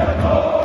Jericho!